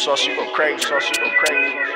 sauce, you go crazy, sauce, you go crazy.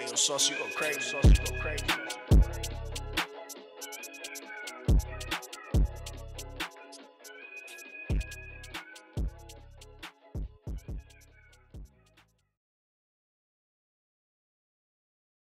Yo, sauce, you go crazy, sauce, you go crazy.